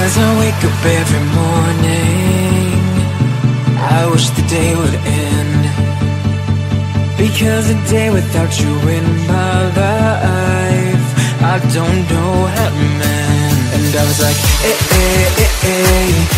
As I wake up every morning I wish the day would end. Because a day without you in my life I don't know how to mend. And I was like, eh, eh, eh, eh